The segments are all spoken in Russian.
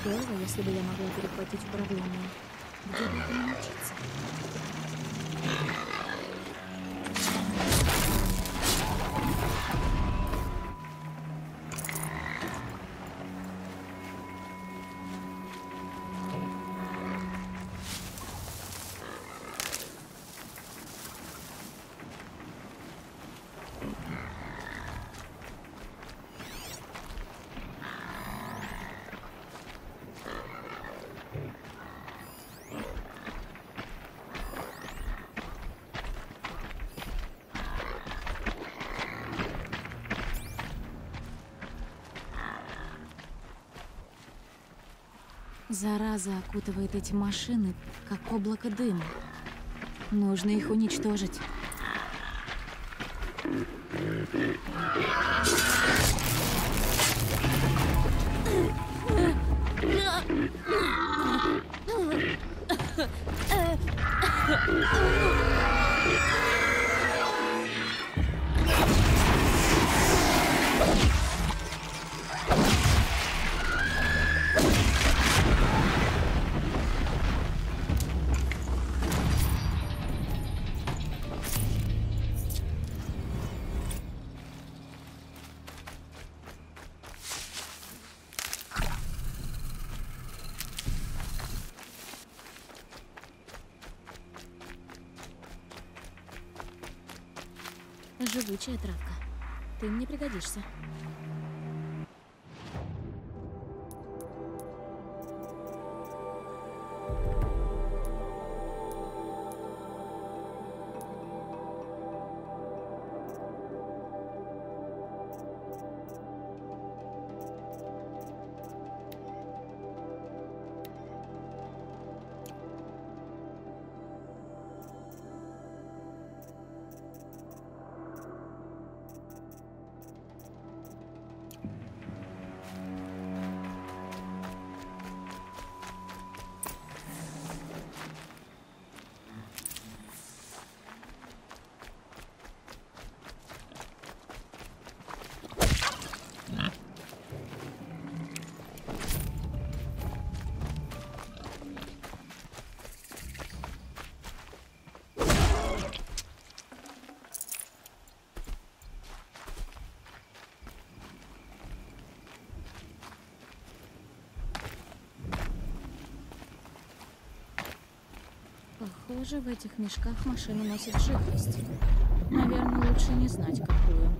здорово, если бы я могла перехватить управление. Зараза окутывает эти машины, как облако дыма. Нужно их уничтожить. Живучая травка. Ты мне пригодишься. Похоже, в этих мешках машина носит жидкость. Наверное, лучше не знать, какую.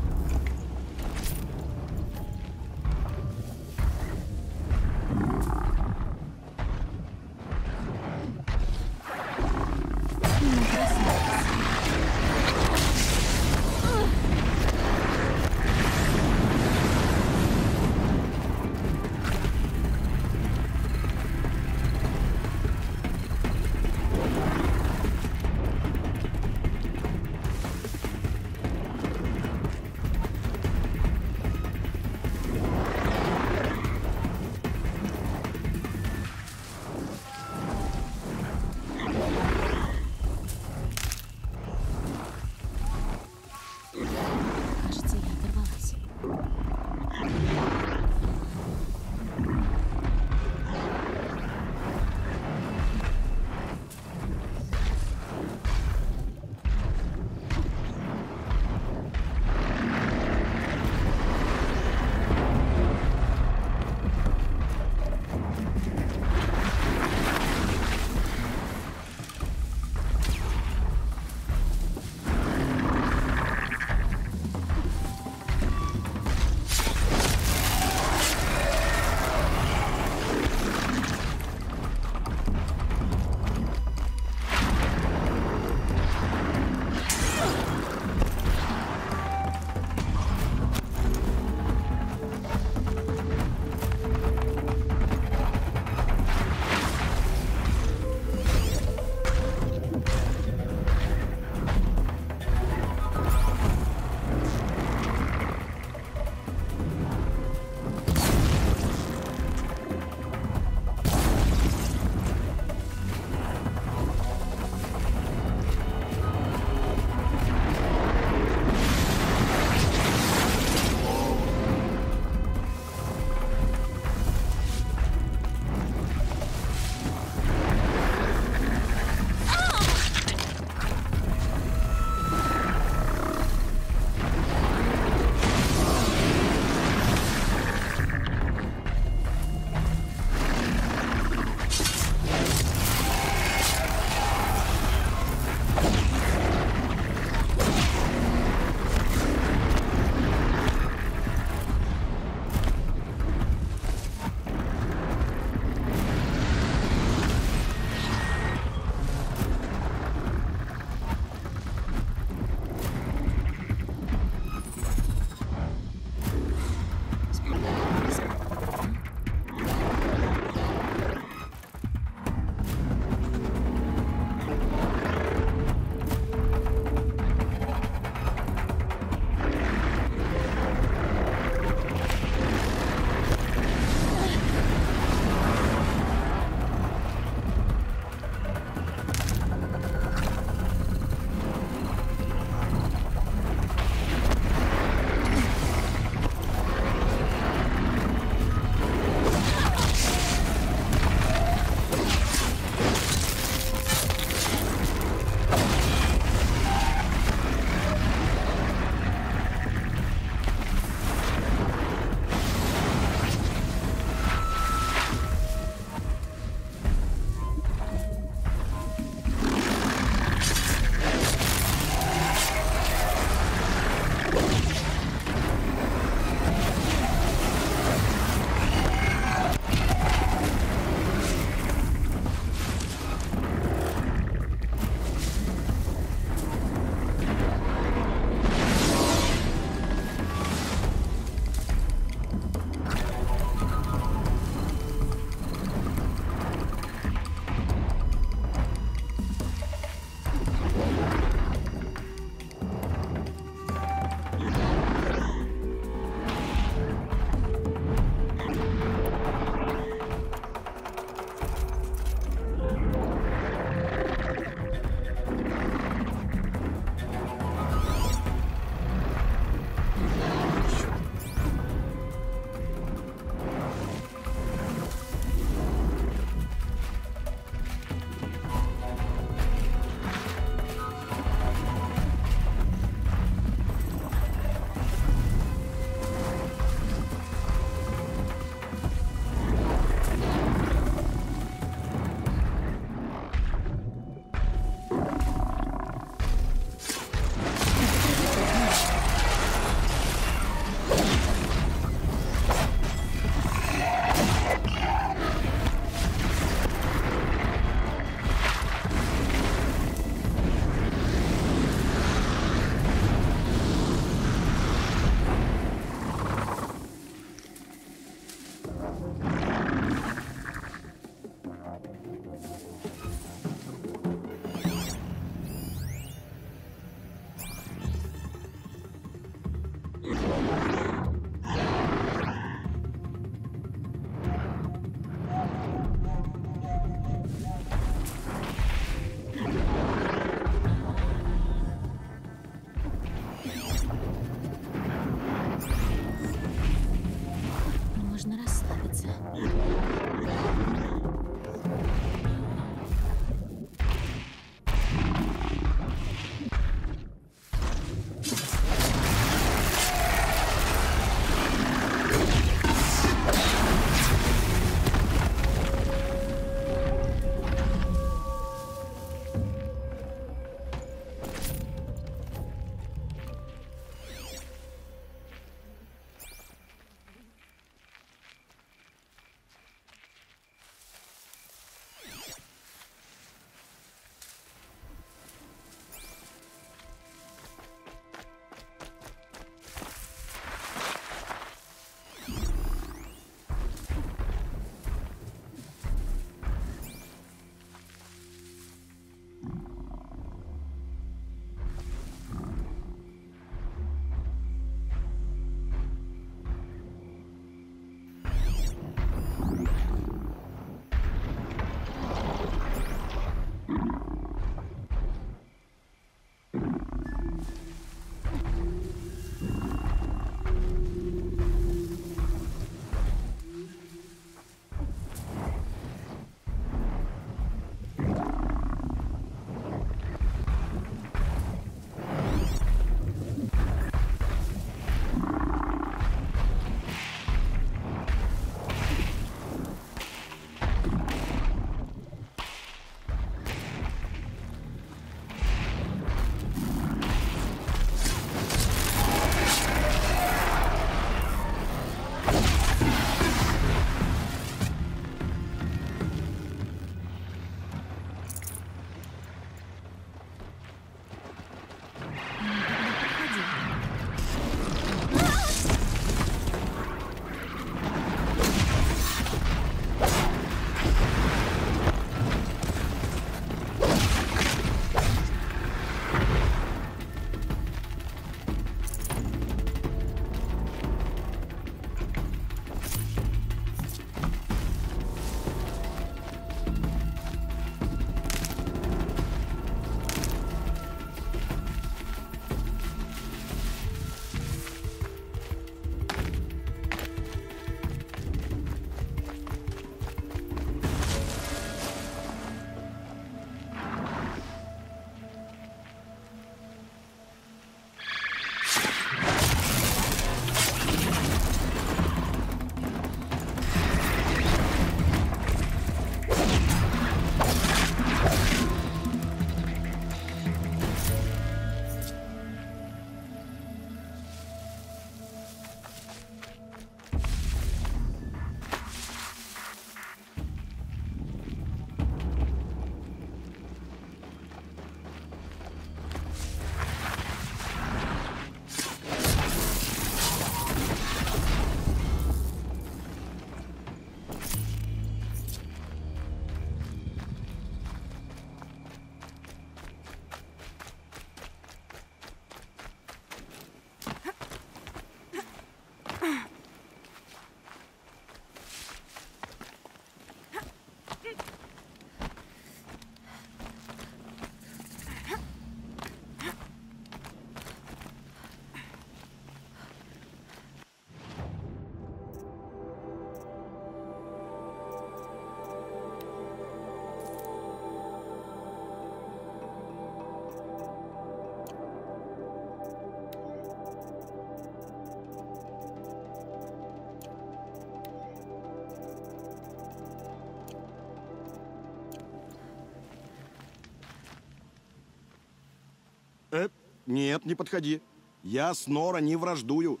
Нет, не подходи. Я с Нора не враждую.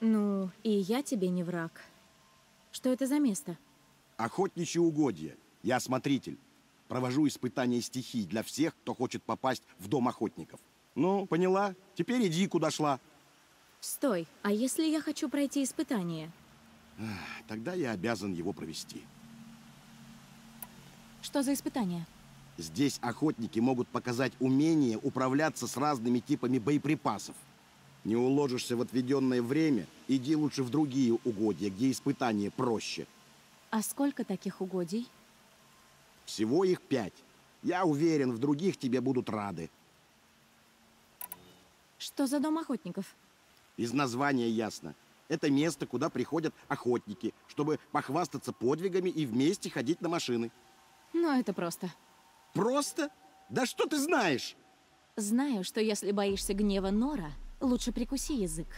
Ну, и я тебе не враг. Что это за место? Охотничьи угодья. Я смотритель. Провожу испытания стихий для всех, кто хочет попасть в дом охотников. Ну, поняла? Теперь иди, куда шла. Стой, а если я хочу пройти испытание? Тогда я обязан его провести. Что за испытание? Здесь охотники могут показать умение управляться с разными типами боеприпасов. Не уложишься в отведенное время, иди лучше в другие угодья, где испытание проще. А сколько таких угодий? Всего их пять. Я уверен, в других тебе будут рады. Что за дом охотников? Из названия ясно. Это место, куда приходят охотники, чтобы похвастаться подвигами и вместе ходить на машины. Ну, это просто. Просто? Да что ты знаешь? Знаю, что если боишься гнева Нора, лучше прикуси язык.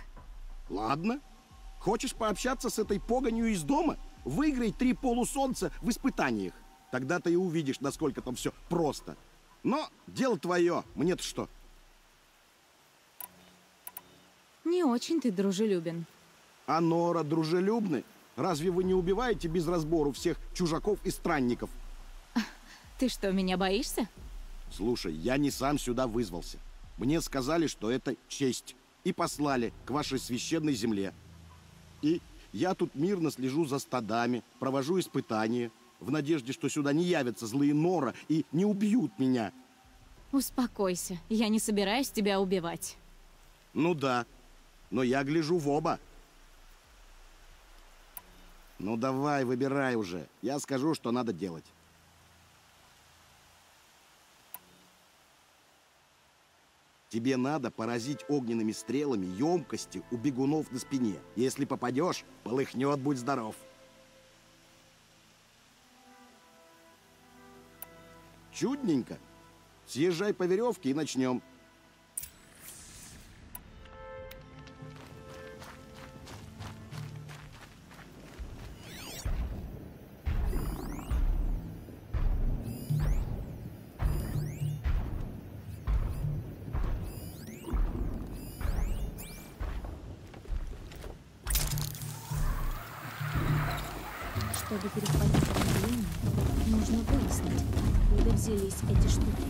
Ладно. Хочешь пообщаться с этой погонью из дома? Выиграй три полусолнца в испытаниях. Тогда ты и увидишь, насколько там все просто. Но дело твое, мне-то что? Не очень ты дружелюбен. А Нора дружелюбны? Разве вы не убиваете без разбору всех чужаков и странников? Ты что, меня боишься? Слушай, я не сам сюда вызвался. Мне сказали, что это честь. И послали к вашей священной земле. И я тут мирно слежу за стадами, провожу испытания, в надежде, что сюда не явятся злые Нора и не убьют меня. Успокойся, я не собираюсь тебя убивать. Ну да, но я гляжу в оба. Ну давай, выбирай уже. Я скажу, что надо делать. Тебе надо поразить огненными стрелами емкости у бегунов на спине. Если попадешь, полыхнет, будь здоров. Чудненько. Съезжай по веревке и начнем. Чтобы перехватить давление, нужно выяснить, откуда взялись эти штуки.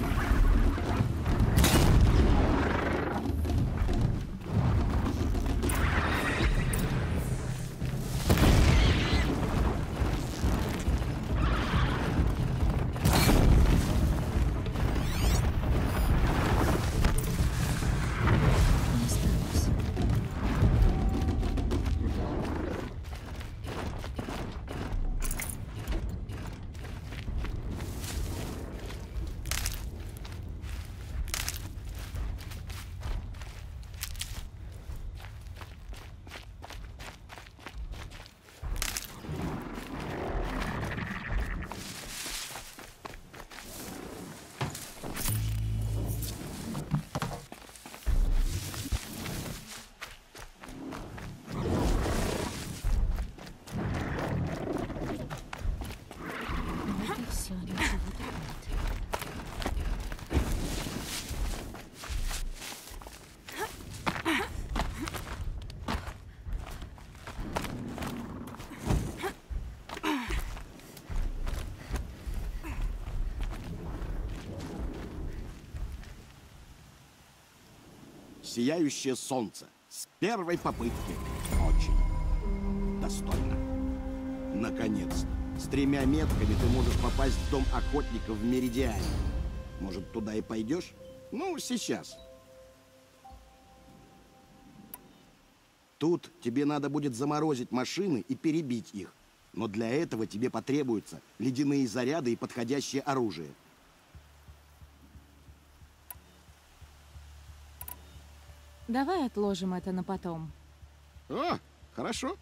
Сияющее солнце. С первой попытки. Очень достойно. Наконец-то. С тремя метками ты можешь попасть в дом охотников в Меридиане. Может, туда и пойдешь? Ну, сейчас. Тут тебе надо будет заморозить машины и перебить их. Но для этого тебе потребуются ледяные заряды и подходящее оружие. Давай отложим это на потом. О, хорошо.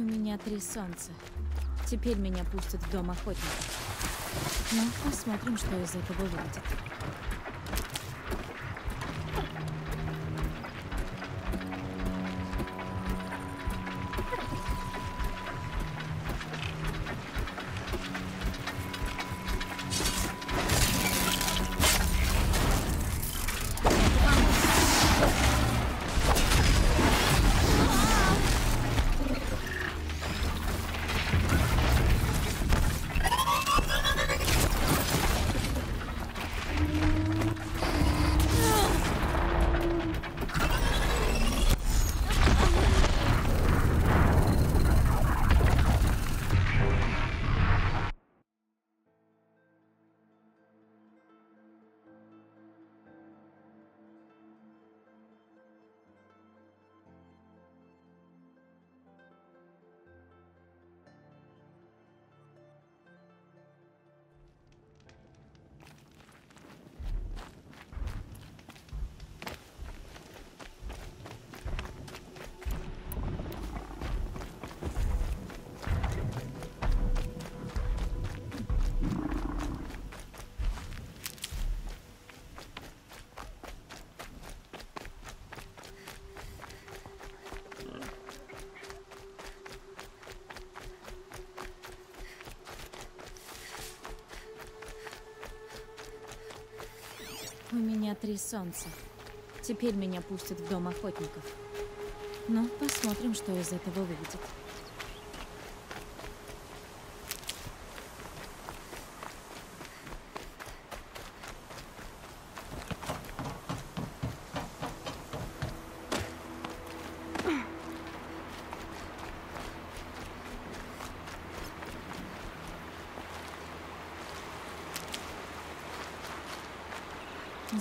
Меня три солнца. Теперь меня пустят в дом охотников. Ну, посмотрим, что из этого выйдет. Меня три солнца. Теперь меня пустят в дом охотников. Ну, посмотрим, что из этого выйдет.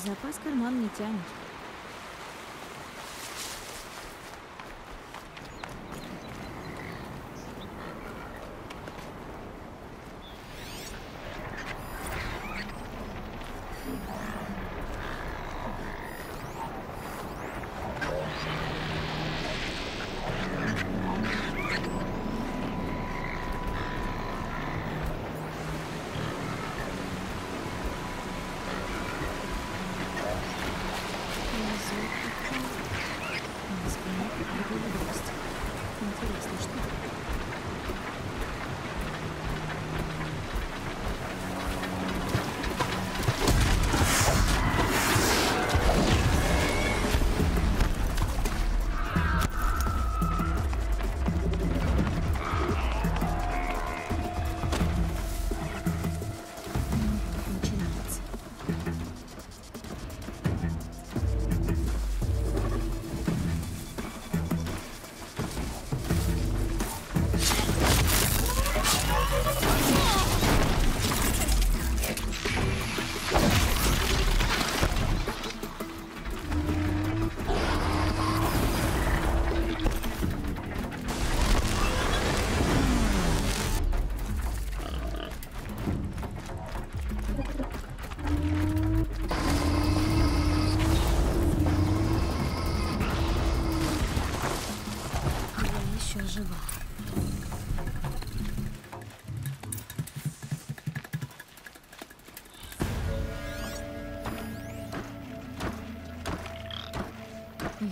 Запас карман не тянет.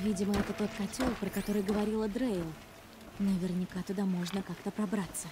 Видимо, это тот котел, про который говорила Дрейл. Наверняка туда можно как-то пробраться.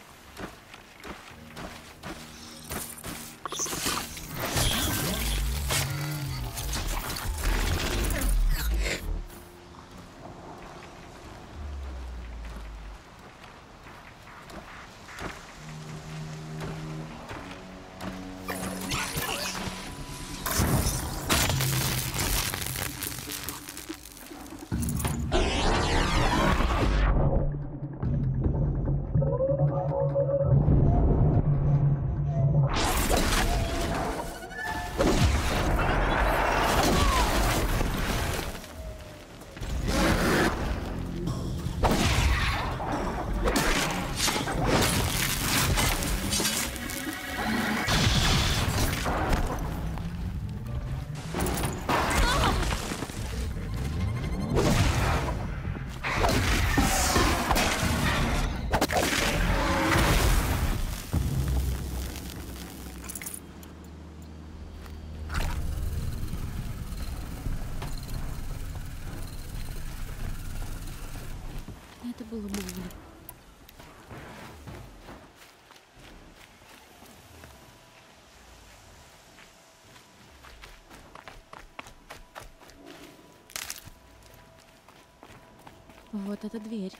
Вот эта дверь.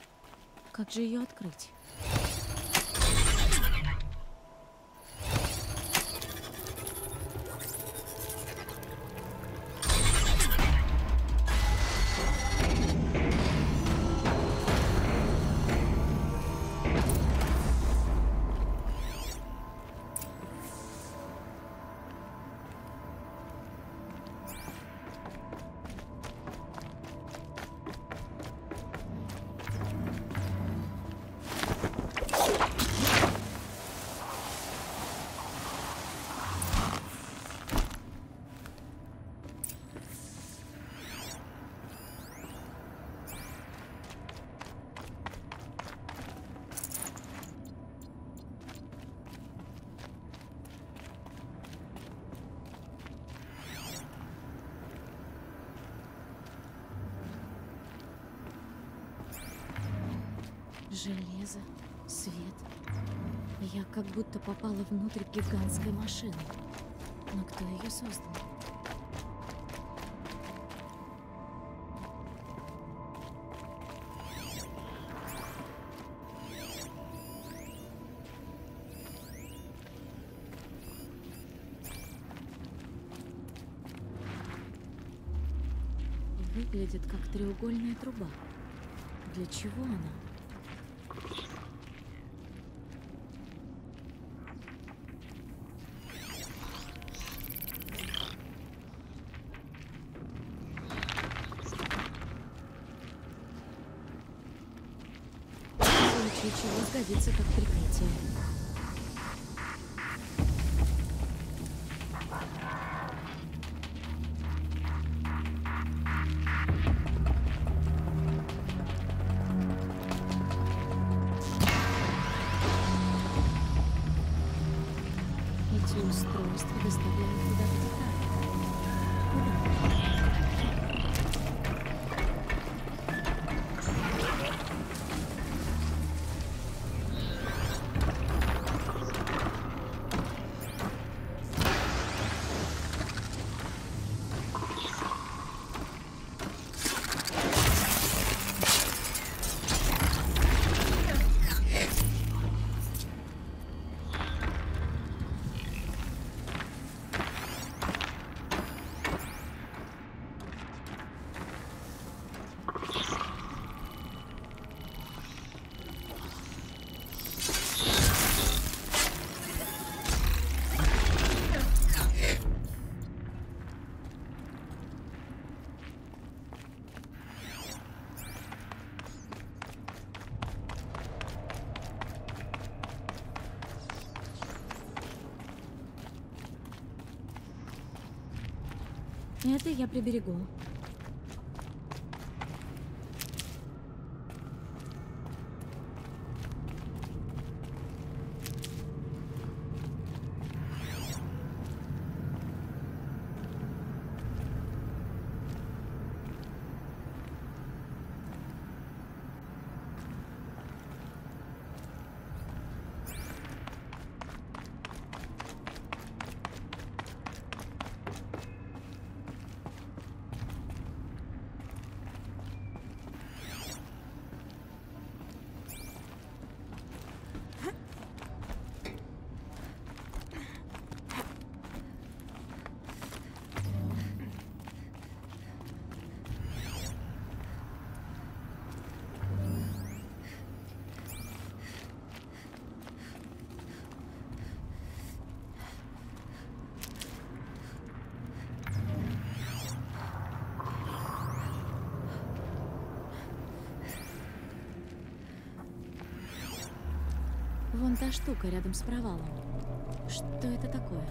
Как же ее открыть? Железо, свет. Я как будто попала внутрь гигантской машины. Но кто ее создал? Выглядит как треугольная труба. Для чего она? В сгодится как прикрытие. Это я приберегу. Вон та штука рядом с провалом. Что это такое?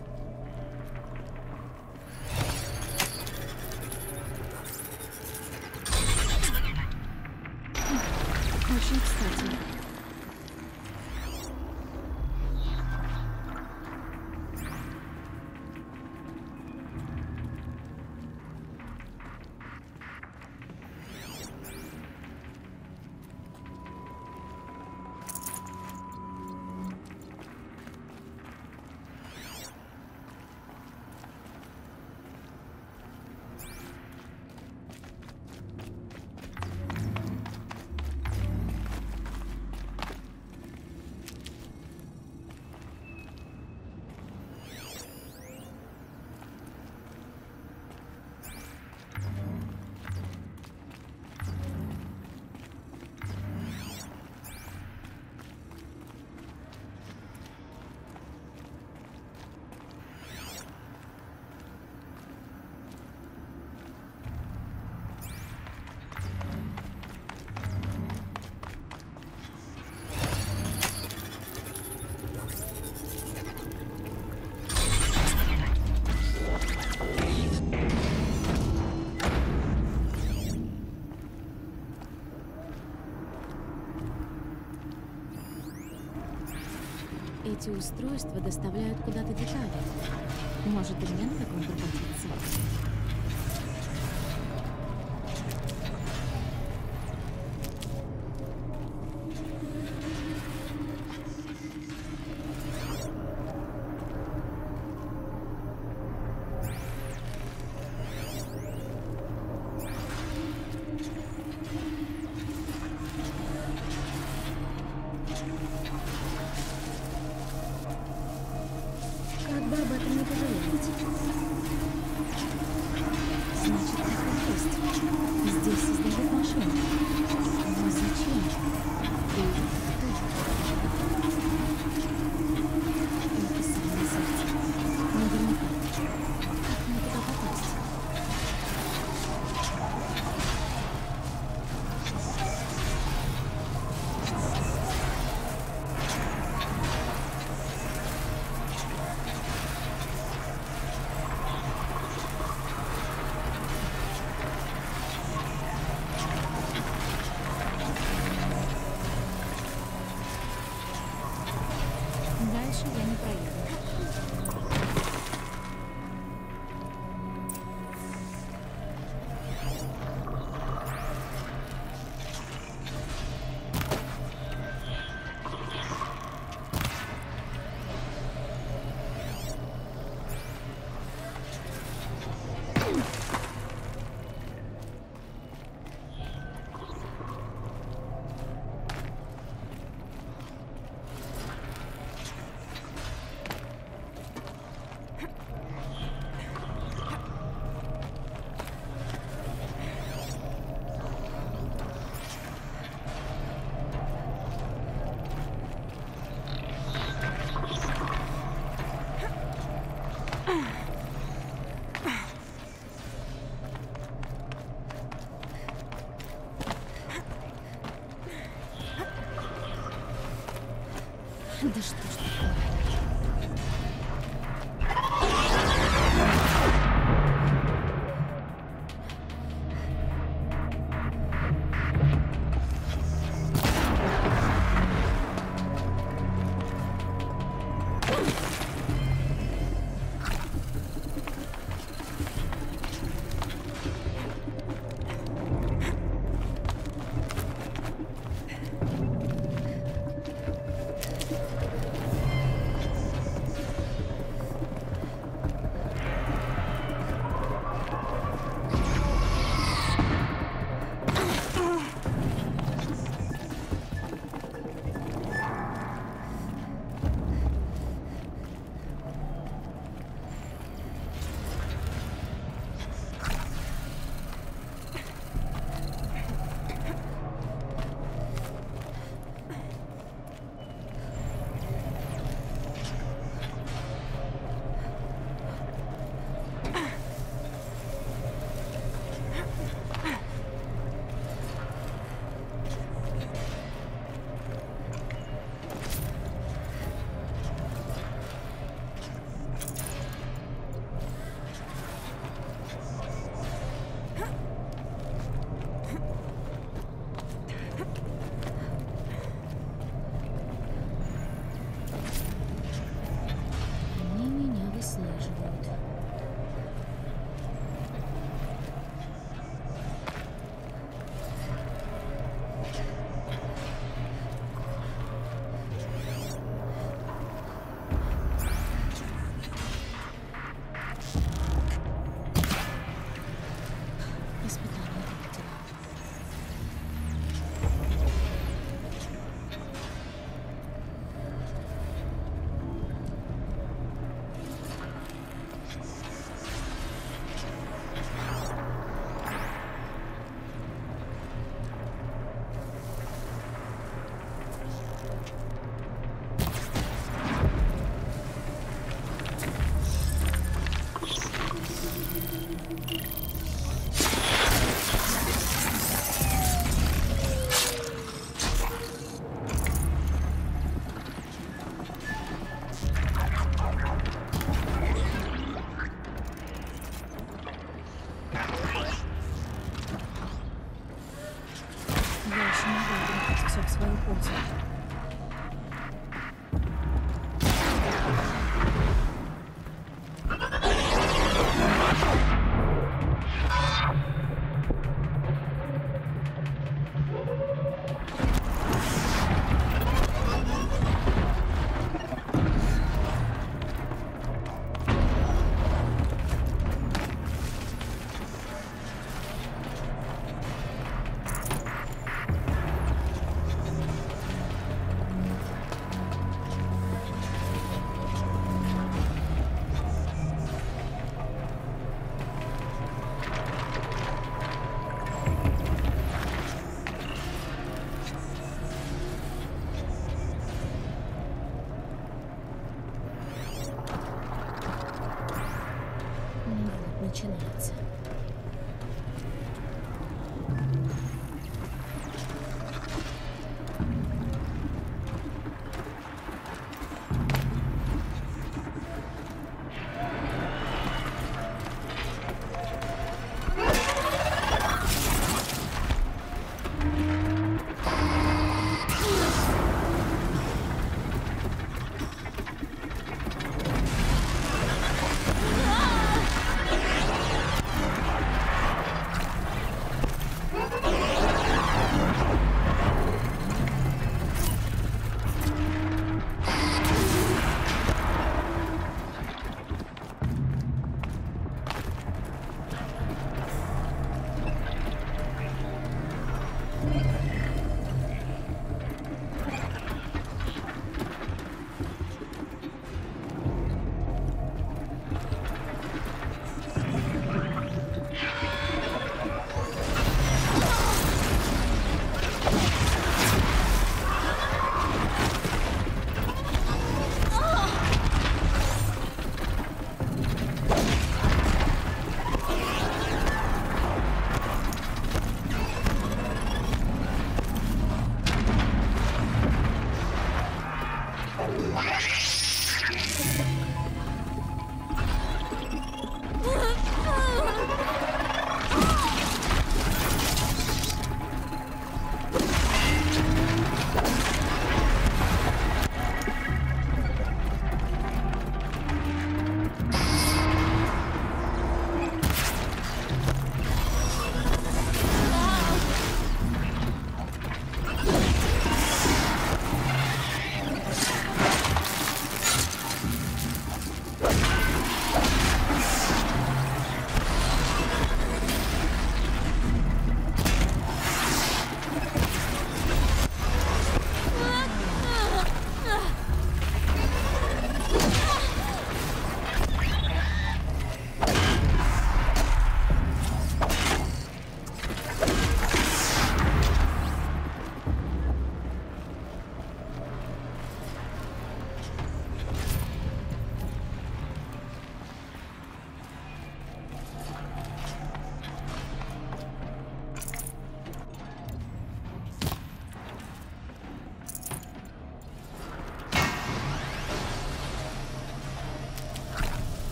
эти устройства доставляют куда-то детали. Может, и мне на таком прокатиться?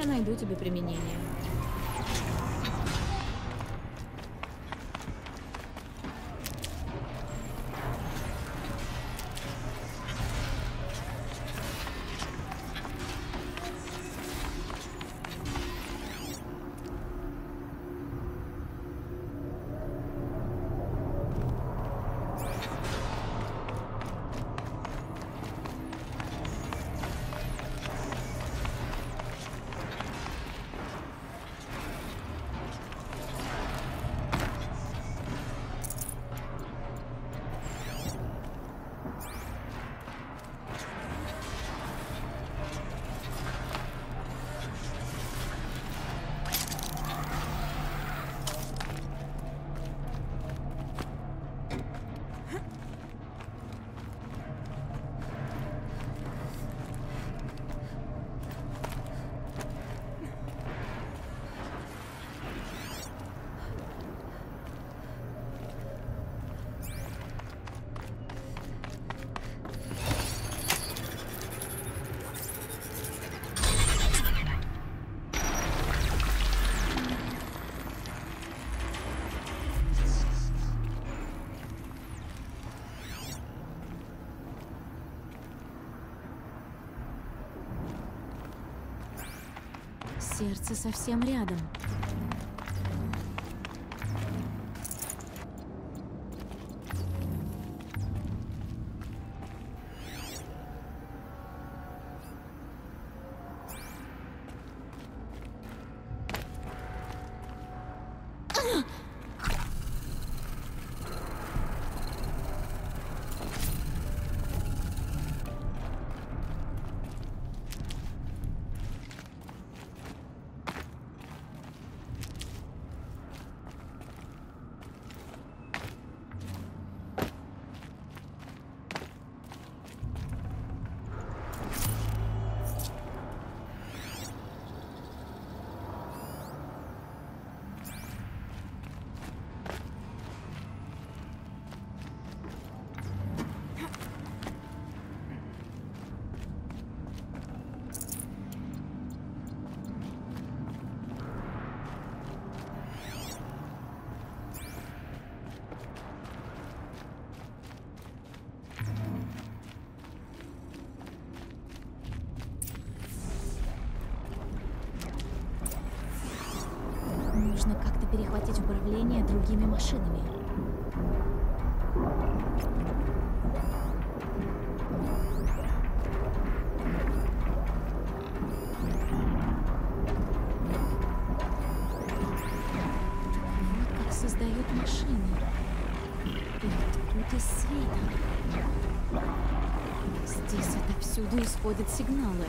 Я найду тебе применение. Сердце совсем рядом. Нужно как-то перехватить управление другими машинами. Вот как создают машины. Идут из света. Здесь отовсюду исходят сигналы.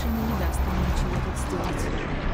совершенно не даст нам ничего тут сделать.